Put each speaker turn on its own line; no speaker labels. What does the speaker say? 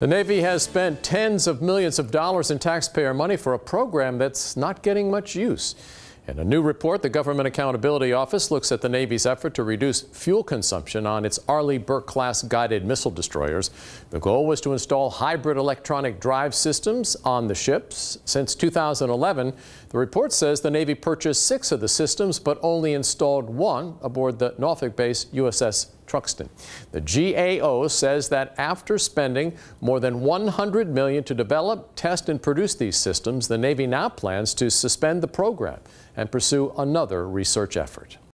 The Navy has spent tens of millions of dollars in taxpayer money for a program that's not getting much use. In a new report, the Government Accountability Office looks at the Navy's effort to reduce fuel consumption on its Arleigh Burke-class guided missile destroyers. The goal was to install hybrid electronic drive systems on the ships. Since 2011, the report says the Navy purchased six of the systems, but only installed one aboard the Norfolk-based USS Truxtun. The GAO says that after spending more than 100 million to develop, test, and produce these systems, the Navy now plans to suspend the program and pursue another research effort.